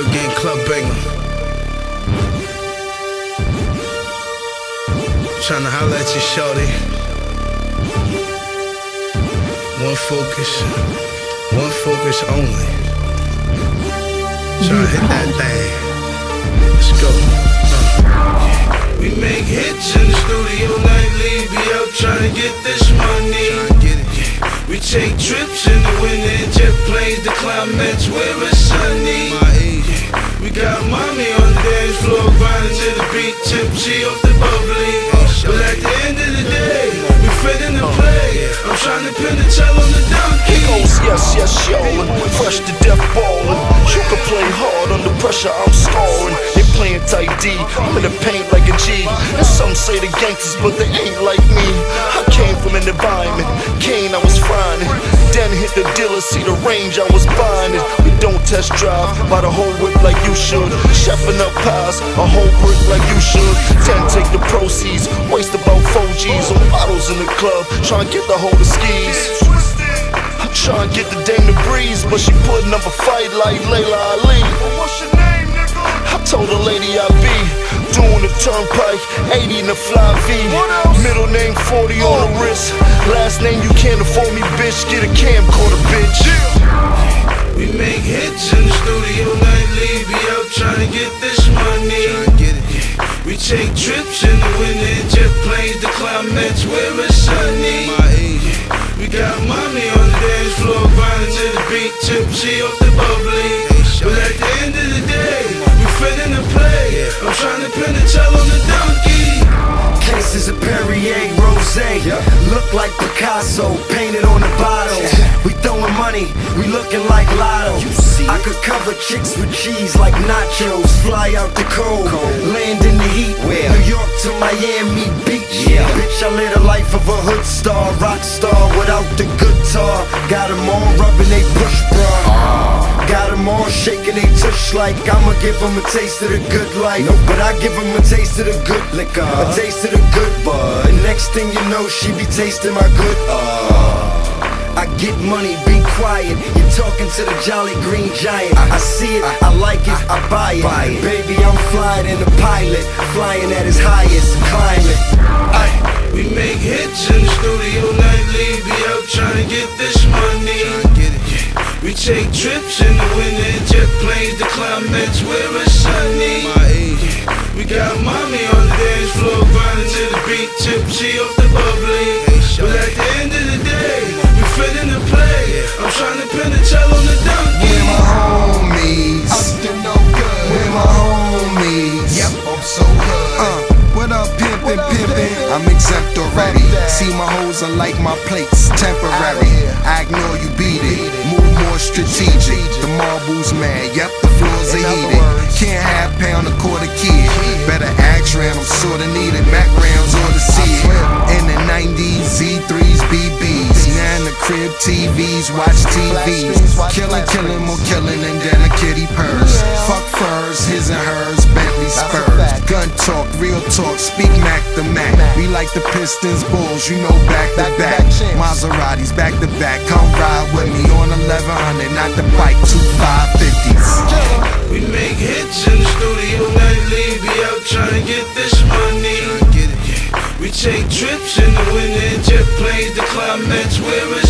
Third game club banger. Trying to holler at you, shorty. One focus, one focus only. Trying to hit that thing. Let's go. Uh. We make hits in the studio nightly. Be out trying to get this money. We take trips in the winter, jet planes, the climates where it's sunny. We got mommy on the dance floor, grinding to the beat, tipsy off the bubbly. But at the end of the day, we fit in the play. I'm trying to pin the tail on the donkey. Goes, yes, yes, y'all. Fresh to death ballin'. Pressure, I'm scoring. They playing tight D, I'm in the paint like a G. And some say the gangsters, but they ain't like me. I came from an environment, Kane, I was it. Then hit the dealer, see the range, I was buying. We don't test drive, buy the whole whip like you should. Chefing up pies, a whole brick like you should. Then take the proceeds, waste about 4 G's on bottles in the club, trying to get the whole of skis. I'm trying to get the dame to breeze, but she putting up a fight like Laila Ali. What's your name, nigga? I told the lady I be doing the turnpike, 80 in the fly V. Middle name 40 on the oh. wrist. Last name you can't afford me, bitch. Get a camcorder, bitch. We make hits in the studio nightly. Be out trying to get this money. We take trips in the winter, jet planes, the climates where it's sunny. We got money on the dance floor, grinding to the beat, tipsy off the bubbly. But at the end of the day, we fit in the play. I'm trying to pin the tail on the donkey. Cases of Perrier, Rose, look like Picasso, painted on the bottle. We money, we looking like Lotto. I could cover chicks with cheese like nachos, fly out the cold, land in the heat. Where? New York to Miami Beach. Bitch, I live the life of a hood star, rock star without the guitar. Got them all rubbing they push bra. Got them all shaking they tush like I'ma give them a taste of the good life. But I give them a taste of the good liquor, a taste of the good bud. And Next thing you know, she be tasting my good uh. I get money, be quiet. You're talking to the Jolly Green Giant. I see it, I like it, I buy it. Baby, I'm flying in the pilot, flying at his highest, climbing. Ay, we make hits in the studio nightly. Be out trying to get this money. We take trips in the winter, jet planes, the climates where it's sunny. We got mommy on the dance floor, grinding to the beat, tipsy off my homies? Yep, I'm so good. Uh, what up, pimpin', pimpin'? I'm exempt already. See my hoes are like my plates, temporary. I ignore you, beat it. Move more strategic. The marbles mad, yep, the floors are heated. Can't have pound a quarter kid. Better ask round, I'm sorta needed. Mac rounds or the seed. In the 90s, Z3s, BBs. Now in the crib, TVs, watch TVs. Killing, killing, more killing, and then a kitty purse. Fuck furs, his and hers, Bentley Spurs. Gun talk, real talk, speak Mac the Mac. We like the Pistons, Bulls, you know back to back. Maseratis back to back, come ride with me on 1100, not the bike, two 550s. We make hits in the studio nightly. Be out trying to get this money. We take trips in the winter, jet planes, the climates where it's sunny.